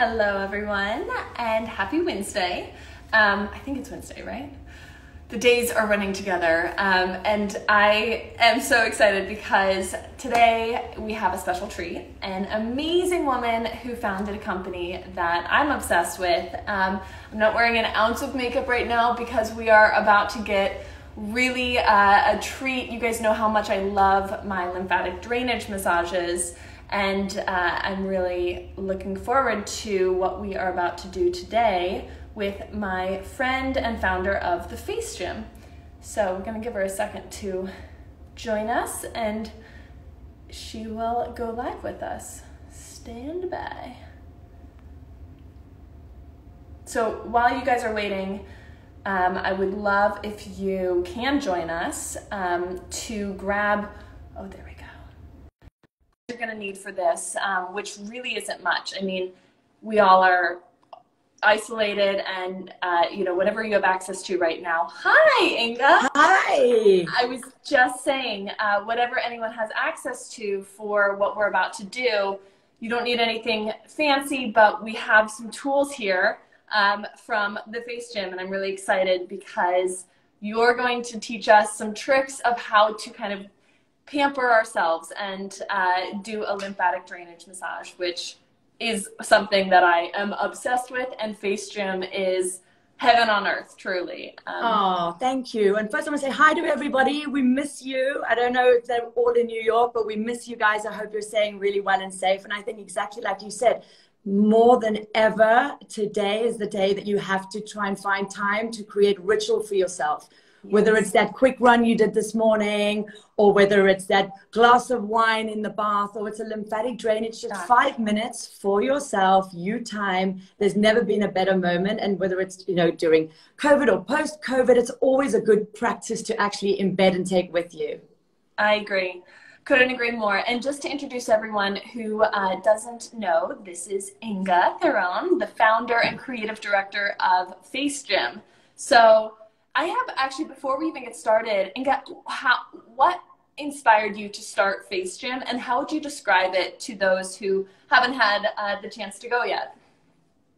Hello, everyone, and happy Wednesday. Um, I think it's Wednesday, right? The days are running together, um, and I am so excited because today we have a special treat an amazing woman who founded a company that I'm obsessed with. Um, I'm not wearing an ounce of makeup right now because we are about to get really uh, a treat. You guys know how much I love my lymphatic drainage massages. And uh, I'm really looking forward to what we are about to do today with my friend and founder of the Face Gym. So we're gonna give her a second to join us and she will go live with us. Stand by. So while you guys are waiting, um, I would love if you can join us um, to grab, oh, there we go you're going to need for this, um, which really isn't much. I mean, we all are isolated and uh, you know whatever you have access to right now. Hi Inge. Hi. I was just saying uh, whatever anyone has access to for what we're about to do you don't need anything fancy but we have some tools here um, from the face gym and i'm really excited because you're going to teach us some tricks of how to kind of pamper ourselves and uh, do a lymphatic drainage massage, which is something that I am obsessed with, and Face Gym is heaven on earth, truly. Um, oh, thank you. And first, I want to say hi to everybody. We miss you. I don't know if they're all in New York, but we miss you guys. I hope you're staying really well and safe. And I think exactly like you said, more than ever, today is the day that you have to try and find time to create ritual for yourself whether it's that quick run you did this morning or whether it's that glass of wine in the bath or it's a lymphatic drainage just five minutes for yourself you time. There's never been a better moment. And whether it's you know during covid or post covid it's always a good practice to actually embed and take with you. I agree. Couldn't agree more. And just to introduce everyone who uh, doesn't know, this is Inge Theron, the founder and creative director of Face Gym. So I have actually, before we even get started, and get how what inspired you to start Face Gym, and how would you describe it to those who haven't had uh, the chance to go yet?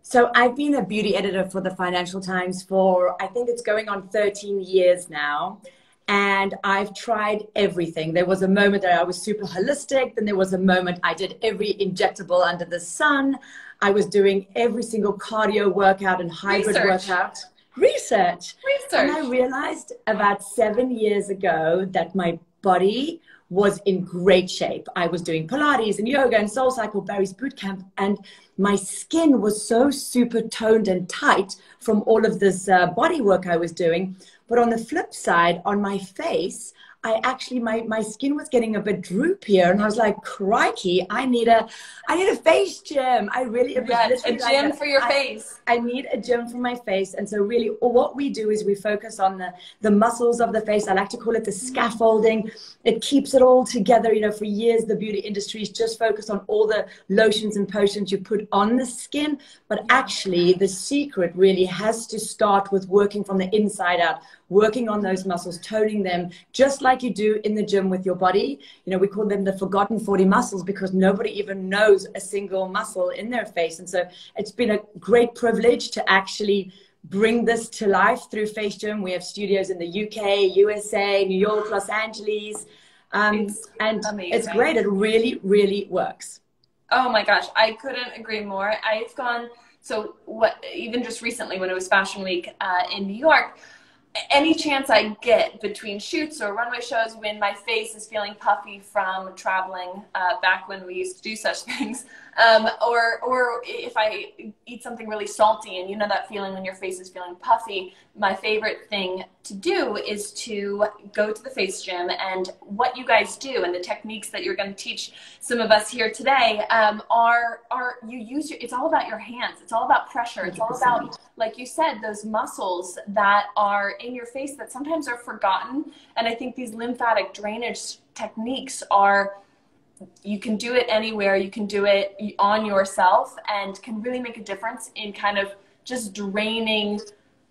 So I've been a beauty editor for the Financial Times for I think it's going on 13 years now. And I've tried everything. There was a moment that I was super holistic. Then there was a moment I did every injectable under the sun. I was doing every single cardio workout and hybrid Research. workout research. Research. And I realized about seven years ago that my body was in great shape. I was doing Pilates and yoga and Soul Cycle Barry's boot camp, and my skin was so super toned and tight from all of this uh, body work I was doing. But on the flip side, on my face, I actually my my skin was getting a bit droopier, and I was like, "Crikey, I need a I need a face gym. I really yes, a gym like for your I, face. I need a gym for my face." And so, really, what we do is we focus on the the muscles of the face. I like to call it the scaffolding. It keeps it all together. You know, for years the beauty industry is just focused on all the lotions and potions you put on the skin, but actually, the secret really has to start with working from the inside out working on those muscles, toning them, just like you do in the gym with your body. You know, we call them the forgotten 40 muscles because nobody even knows a single muscle in their face. And so it's been a great privilege to actually bring this to life through Face Gym. We have studios in the UK, USA, New York, Los Angeles. Um, it's and amazing. it's great. It really, really works. Oh my gosh, I couldn't agree more. I've gone so what even just recently when it was Fashion Week uh, in New York, any chance I get between shoots or runway shows when my face is feeling puffy from traveling uh, back when we used to do such things, um, or or if I eat something really salty and you know that feeling when your face is feeling puffy, my favorite thing to do is to go to the face gym and what you guys do and the techniques that you're going to teach some of us here today um, are are you use your, it's all about your hands. It's all about pressure. It's all about like you said those muscles that are in your face that sometimes are forgotten. And i think these lymphatic drainage techniques are you can do it anywhere. You can do it on yourself and can really make a difference in kind of just draining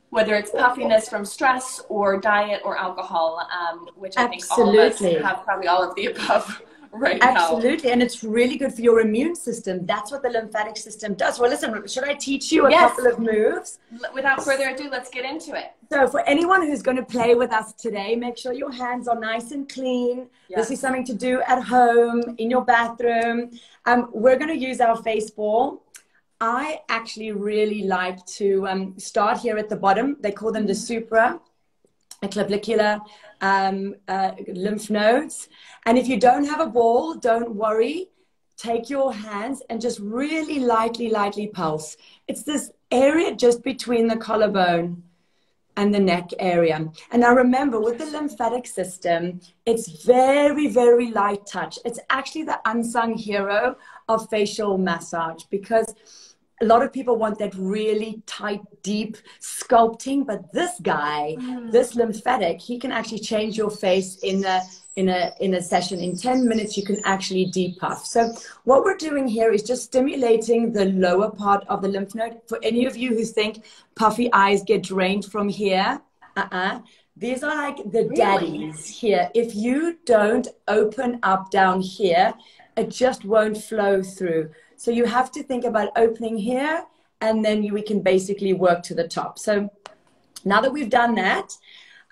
whether it's puffiness from stress or diet or alcohol, um, which I think all of us have probably all of the above right Absolutely. now. And it's really good for your immune system. That's what the lymphatic system does. Well, listen, should I teach you a Yes. couple of moves? Without further ado, let's get into it. So, for anyone who's going to play with us today, make sure your hands are nice and clean. This is something to do at home, in your bathroom. Um, we're going to use our face ball. I actually really like to um, start here at the bottom. They call them the supra, clavicular um, uh, lymph nodes. And if you don't have a ball, don't worry. Take your hands and just really lightly, lightly pulse. It's this area just between the collarbone and the neck area. And now remember, with the lymphatic system, it's very, very light touch. It's actually the unsung hero of facial massage because a lot of people want that really tight, deep sculpting, but this guy, mm. this lymphatic, he can actually change your face in a in a in a session. In 10 minutes, you can actually depuff. So what we're doing here is just stimulating the lower part of the lymph node. For any of you who think puffy eyes get drained from here, uh-uh. These are like the daddies here. If you don't open up down here, it just won't flow through. So you have to think about opening here, and then you, we can basically work to the top. So now that we've done that,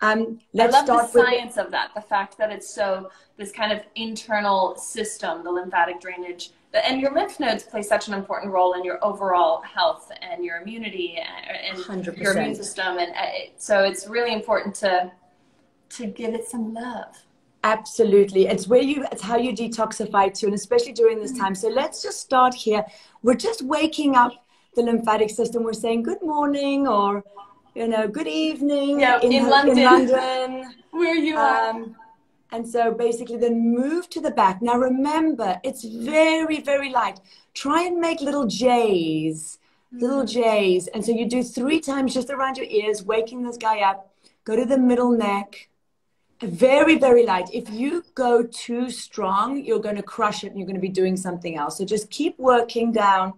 um, let's I love the with science of that. The fact that it's so this kind of internal system, the lymphatic drainage, and your lymph nodes play such an important role in your overall health and your immunity and, and your immune system. And uh, so it's really important to to give it some love. Absolutely. It's where you, it's how you detoxify too, and especially during this time. So let's just start here. We're just waking up the lymphatic system. We're saying good morning or, you know, good evening Yeah, in London. London. Where you are. Um, and so basically then move to the back. Now remember, it's very, very light. Try and make little J's, little J's. And so you do three times just around your ears, waking this guy up. Go to the middle neck. Very, very light. If you go too strong, you're going to crush it and you're going to be doing something else. So just keep working down.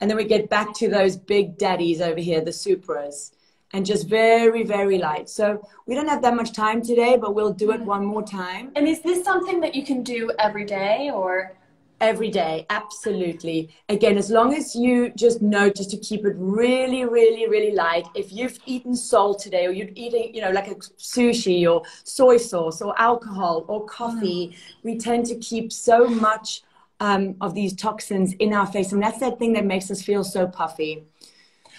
And then we get back to those big daddies over here, the supras. And just very, very light. So we don't have that much time today, but we'll do it mm. one more time. and is this something that you can do every day or? Every day, absolutely. Again, as long as you just know just to keep it really, really, really light. If you've eaten salt today, or you're eating, you know, like a sushi or soy sauce or alcohol or coffee, we tend to keep so much um, of these toxins in our face, and that's that thing that makes us feel so puffy.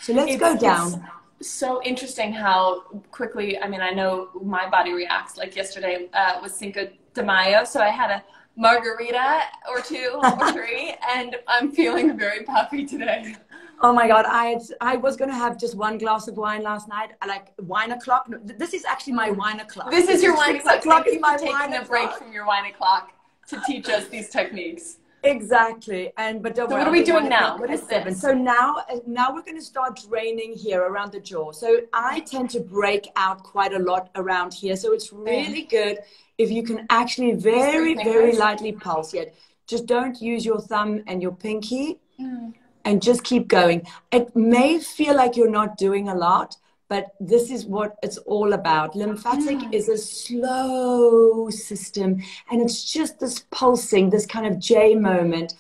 So let's It's- go down. so interesting how quickly, I mean, I know my body reacts. Like yesterday uh, was Cinco de Mayo, so I had a margarita or two or three, and I'm feeling very puffy today. Oh my God, I had, I was going to have just one glass of wine last night, like wine o'clock. No, this is actually my wine o'clock. This is your wine o'clock. o'clock Thank you for taking a break from your wine o'clock to teach us these techniques. Exactly, and but don't So what are we doing now? What at is seven. So now, now we're going to start draining here around the jaw. So I tend to break out quite a lot around here. So it's really good if you can actually very, very lightly pulse. Yet, just don't use your thumb and your pinky, Hmm. and just keep going. It may feel like you're not doing a lot. But this is what it's all about. Lymphatic Hmm. is a slow system, and it's just this pulsing, this kind of J moment.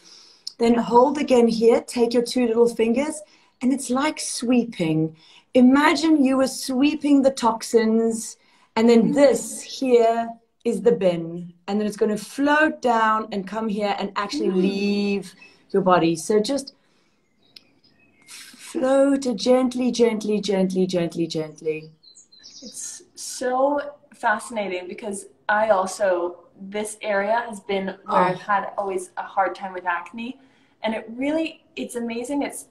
Then hold again here, take your two little fingers, and it's like sweeping. Imagine you were sweeping the toxins, and then this here is the bin, and then it's going to float down and come here and actually leave your body. So just float gently, gently, gently, gently, gently. It's so fascinating because I also, this area has been where Oh. I've had always a hard time with acne. And it really, it's amazing. It's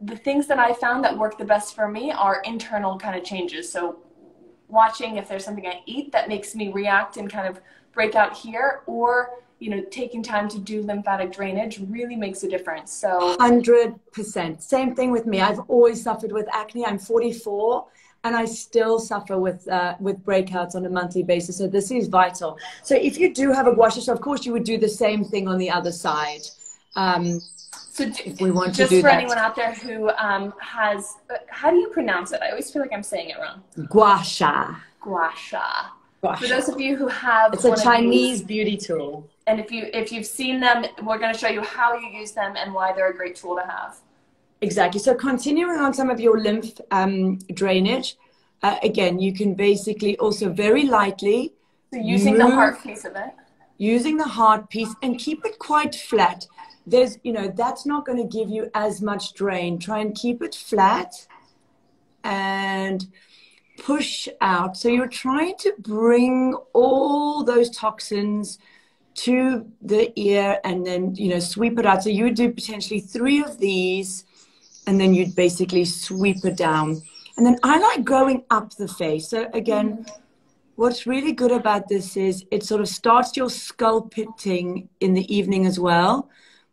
the things that I found that work the best for me are internal kind of changes. So watching if there's something I eat that makes me react and kind of break out here or you know taking time to do lymphatic drainage really makes a difference so Hundred percent. Same thing with me. I've always suffered with acne. I'm 44, and I still suffer with uh, with breakouts on a monthly basis. So this is vital. So if you do have a gua sha, of course you would do the same thing on the other side. Um, so d- if we want to just do for that. anyone out there who um, has uh, how do you pronounce it i always feel like i'm saying it wrong gua sha. gua sha for those of you who have It's a Chinese beauty tool. And if you if you've seen them, we're going to show you how you use them and why they're a great tool to have. Exactly. So continuing on some of your lymph um, drainage, uh, again, you can basically also very lightly so using the heart piece of it, using the heart piece, and keep it quite flat. There's, you know, that's not going to give you as much drain. Try and keep it flat, and push out. So you're trying to bring all those toxins to the ear and then, you know, sweep it out. So you would do potentially three of these and then you'd basically sweep it down. And then I like going up the face. So again, what's really good about this is it sort of starts your sculpting in the evening as well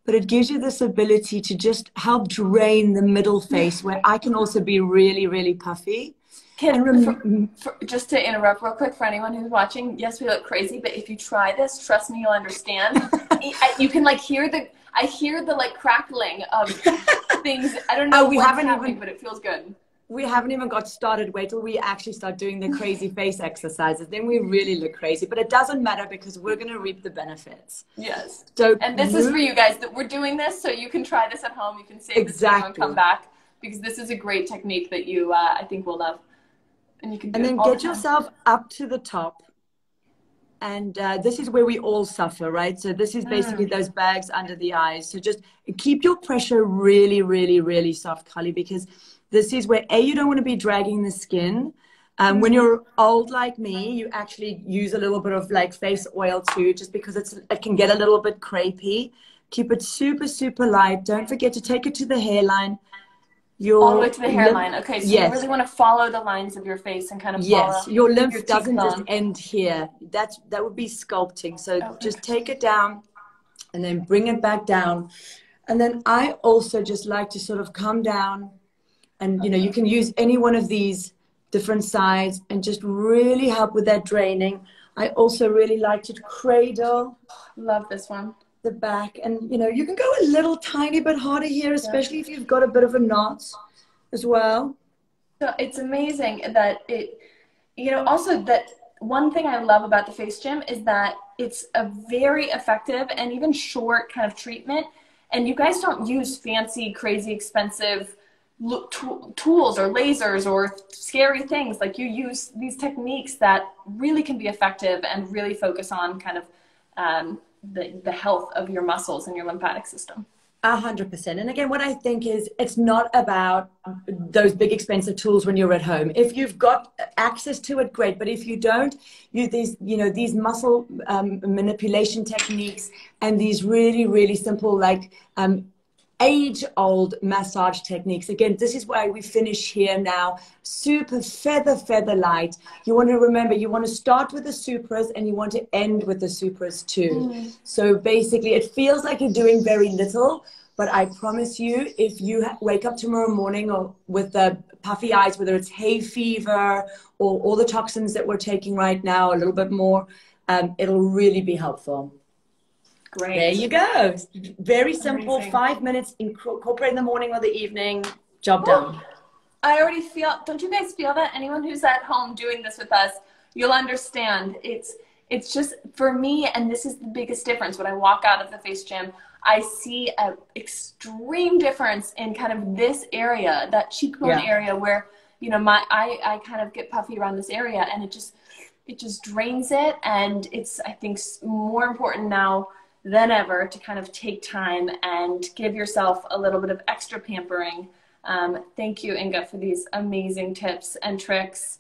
but it gives you this ability to just help drain the middle face where I can also be really, really puffy. Can, for, for, just to interrupt real quick for anyone who's watching, yes, we look crazy, but if you try this, trust me, you'll understand. you can like hear the, I hear the like crackling of things. I don't know oh, we haven't happening, even, but it feels good. We haven't even got started. Wait till we actually start doing the crazy face exercises. Then we really look crazy. But it doesn't matter because we're going to reap the benefits. Yes. So and this is for you guys that we're doing this, so you can try this at home. You can save exactly. this and come back because this is a great technique that you, uh, I think, will love and you can and then get the yourself up to the top. And uh, this is where we all suffer right? So this is basically mm. those bags under the eyes. So just keep your pressure really really really soft Karlie because this is where a you don't want to be dragging the skin. Um, when you're old like me you actually use a little bit of like face oil too just because it's it can get a little bit crepey. Keep it super super light. Don't forget to take it to the hairline your all the way to the hairline. Okay, so yes. you really want to follow the lines of your face and kind of yes. Your lymph your doesn't just end here. That's that would be sculpting. So oh, okay. just take it down, and then bring it back down, and then I also just like to sort of come down, and you know you can use any one of these different sides and just really help with that draining. I also really like to cradle. Love this one the back. And you know you can go a little tiny bit harder here especially yeah. if you've got a bit of a knot as well. So it's amazing that it you know also that one thing i love about the face gym is that it's a very effective and even short kind of treatment. And you guys don't use fancy crazy expensive tools or lasers or scary things. Like you use these techniques that really can be effective and really focus on kind of um, the, the health of your muscles and your lymphatic system. A hundred percent. And again, what I think is it's not about those big expensive tools when you're at home. If you've got access to it, great. But if you don't, you these you know these muscle um, manipulation techniques and these really really simple like um, age old massage techniques. Again, this is why we finish here now. Super feather, feather light. You want to remember, you want to start with the supras and you want to end with the supras too. Mm. So basically, it feels like you're doing very little, but I promise you, if you wake up tomorrow morning or with the puffy eyes, whether it's hay fever or all the toxins that we're taking right now, a little bit more, um, it'll really be helpful. Great. There you go. Very simple. Amazing. Five minutes. Incorporate in the morning or the evening. Job done. I already feel. Don't you guys feel that? Anyone who's at home doing this with us, you'll understand. It's it's just for me, and this is the biggest difference. When I walk out of the face gym, I see an extreme difference in kind of this area, that cheekbone yeah. area, where you know my I I kind of get puffy around this area, and it just it just drains it, and it's I think more important now than ever to kind of take time and give yourself a little bit of extra pampering. Um, thank you, Inge, for these amazing tips and tricks.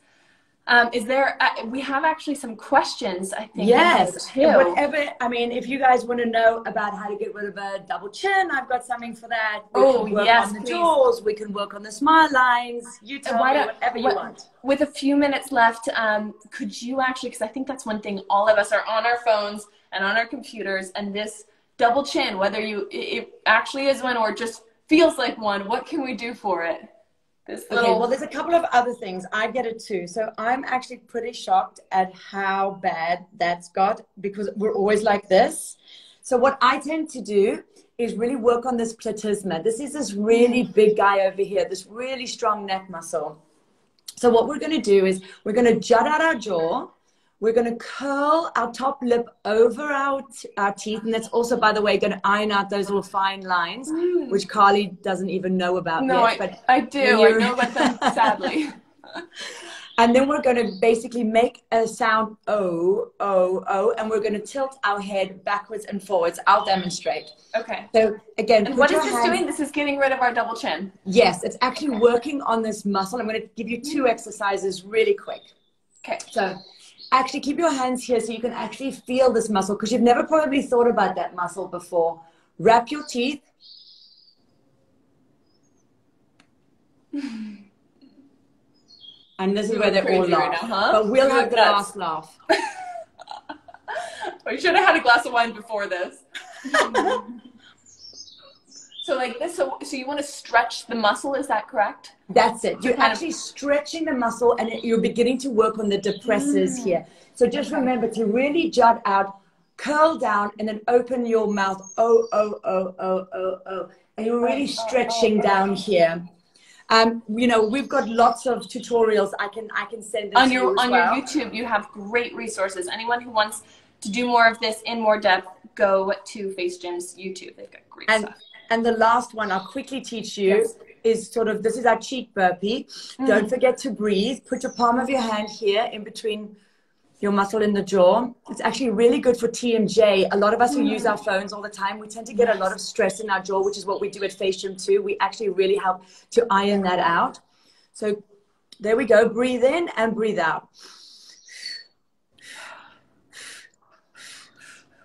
Um, is there? Uh, we have actually some questions. I think. Yes. Whatever. I mean, if you guys want to know about how to get rid of a double chin, I've got something for that. We oh can work yes, on the please. jaws. We can work on the smile lines. You tell Why me whatever you what, want. With a few minutes left, um, could you actually? Because I think that's one thing. All of us are on our phones and on our computers and this double chin whether you it actually is one or just feels like one what can we do for it? This little... okay well there's a couple of other things. I get it too. So i'm actually pretty shocked at how bad that's got because we're always like this. So what i tend to do is really work on this platysma. This is this really big guy over here this really strong neck muscle. So what we're going to do is we're going to jut out our jaw We're going to curl our top lip over our, t- our teeth. And that's also, by the way, going to iron out those little fine lines, mm. which Karlie doesn't even know about no, yet. I, but I do. I know about them, sadly. and then we're going to basically make a sound O, O, O, and we're going to tilt our head backwards and forwards. I'll demonstrate. Okay. So again, and what is this hands... doing? This is getting rid of our double chin. Yes, it's actually working on this muscle. I'm going to give you two exercises really quick. Okay. So actually keep your hands here so you can actually feel this muscle because you've never probably thought about that muscle before. Wrap your teeth. And this is where they're all laugh. Right now, huh? But we'll have the last laugh. we should have had a glass of wine before this. so like this, so, so you want to stretch the muscle, is that correct? That's it. You're actually of... stretching the muscle and you're beginning to work on the depressors mm. here. So just remember to really jut out, curl down, and then open your mouth. Oh, oh, oh, oh, oh, oh. And you're really oh, oh, stretching oh, down here. Um, you know, we've got lots of tutorials. I can I can send on your you on well. your YouTube. You have great resources. Anyone who wants to do more of this in more depth, go to Face Gym's YouTube. They've got great and, stuff. And the last one I'll quickly teach you yes. is sort of this is our cheek burpee. Mm. Don't forget to breathe. Put your palm of your hand here in between your muscle in the jaw. It's actually really good for TMJ. A lot of us who use our phones all the time, we tend to get a lot of stress in our jaw, which is what we do at Face Gym too. We actually really help to iron that out. So there we go. Breathe in and breathe out.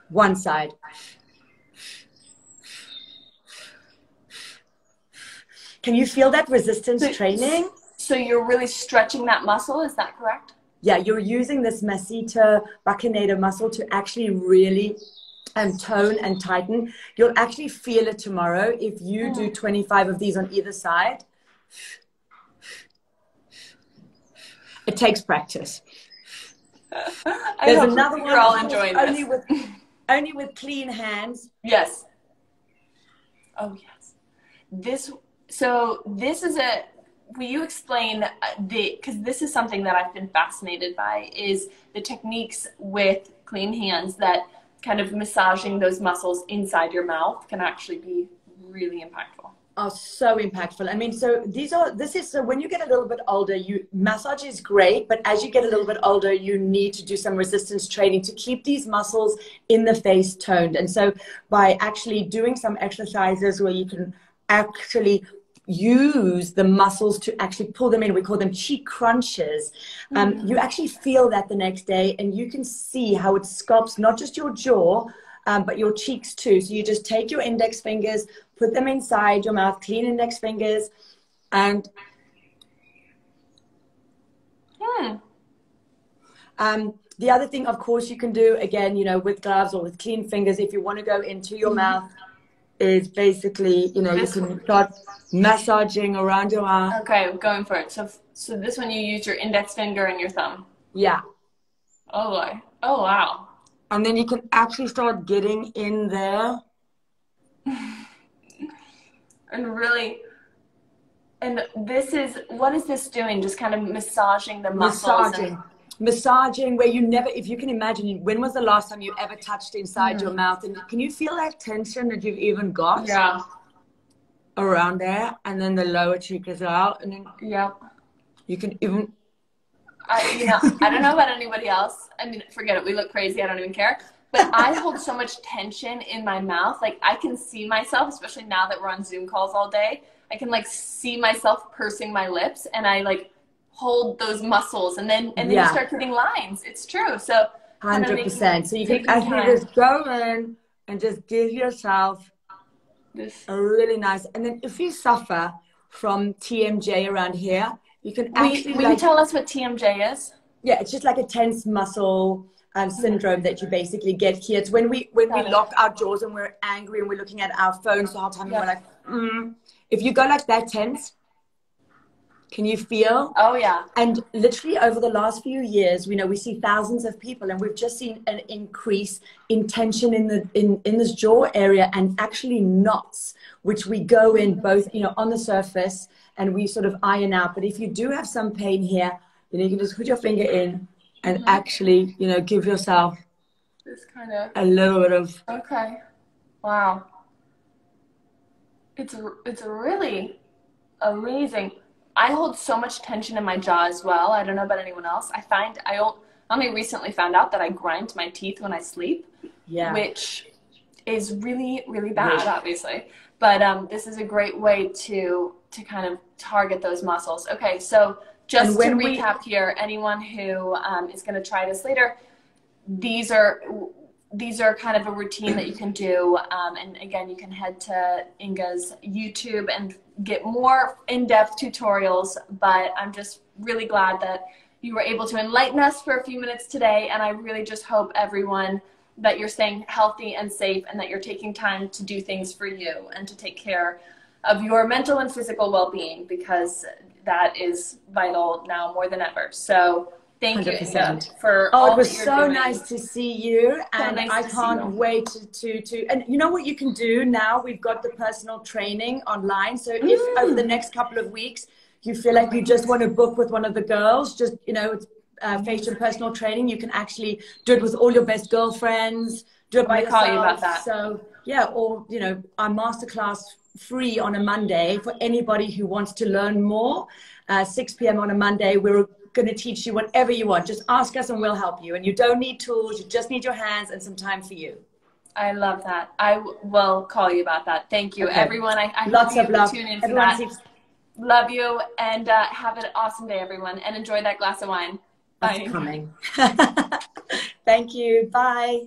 One side. Can you feel that resistance so, training? So you're really stretching that muscle, is that correct? yeah, you're using this masseter buccinator muscle to actually really and tone and tighten. You'll actually feel it tomorrow if you do mm. 25 of these on either side. It takes practice. There's another one. You're all enjoying only this. with only with clean hands. Yes. Oh yes. This so this is a will you explain uh, the because this is something that I've been fascinated by is the techniques with clean hands that kind of massaging those muscles inside your mouth can actually be really impactful are so impactful. I mean, so these are this is so when you get a little bit older, you massage is great, but as you get a little bit older, you need to do some resistance training to keep these muscles in the face toned. And so by actually doing some exercises where you can actually use the muscles to actually pull them in. We call them cheek crunches. Um, mm-hmm. You actually feel that the next day, and you can see how it sculpts not just your jaw, um, but your cheeks too. So you just take your index fingers, put them inside your mouth, clean index fingers, and. Hmm. Um, the other thing, of course, you can do again, you know, with gloves or with clean fingers, if you want to go into your mm-hmm. mouth is basically, you know, you can start massaging around your arm. Okay, going for it. So, so this one you use your index finger and your thumb. Yeah. Oh boy. Oh wow. And then you can actually start getting in there. and really, and this is what is this doing? Just kind of massaging the muscles. Massaging. And, massaging where you never if you can imagine when was the last time you ever touched inside mm. your mouth and can you feel that tension that you've even got yeah around there and then the lower cheek as well and then yeah you can even I, you know, I don't know about anybody else. I mean, forget it. We look crazy. I don't even care. But I hold so much tension in my mouth. Like I can see myself, especially now that we're on Zoom calls all day. I can like see myself pursing my lips, and I like hold those muscles and then and then yeah. you start getting lines it's true so 100% so you can actually just go in and just give yourself this a really nice and then if you suffer from tmj around here you can actually will, will like, you tell us what tmj is yeah it's just like a tense muscle um, syndrome that you basically get here. It's when we when Got we it. lock our jaws and we're angry and we're looking at our phones the whole time and we're like, mm. if you go like that tense, can you feel? Oh yeah. And literally over the last few years, we know we see thousands of people, and we've just seen an increase in tension in the in in this jaw area, and actually knots, which we go in both, you know, on the surface, and we sort of iron out. But if you do have some pain here, then you can just put your finger in, and mm-hmm. actually, you know, give yourself this kind of a little bit of okay. Wow. It's it's really amazing. I hold so much tension in my jaw as well. I don't know about anyone else. I find I only recently found out that I grind my teeth when I sleep. Yeah. Which is really really bad, obviously. But um, this is a great way to to kind of target those muscles. Okay, so just to recap we... here, anyone who um, is going to try this later, these are these are kind of a routine that you can do. Um, and again, you can head to Inge's YouTube and get more in-depth tutorials. But I'm just really glad that you were able to enlighten us for a few minutes today. And I really just hope everyone that you're staying healthy and safe and that you're taking time to do things for you and to take care of your mental and physical well-being because that is vital now more than ever. So thank 100%. you for oh it was so doing. nice to see you and so nice i can't wait to, to to and you know what you can do now we've got the personal training online so mm. if over the next couple of weeks you feel like you just want to book with one of the girls just you know it's uh, facial personal training you can actually do it with all your best girlfriends do it by yourself. you about that so yeah or you know our masterclass free on a Monday for anybody who wants to learn more. Uh, 6 p.m. on a Monday, we're going to teach you whatever you want. Just ask us and we'll help you. And you don't need tools, you just need your hands and some time for you. I love that. I will call you about that. Thank you, okay. everyone. I, I Lots of love. tune in for everyone that. Seems- love you and uh, have an awesome day, everyone. And enjoy that glass of wine. Bye. That's coming. Thank you. Bye.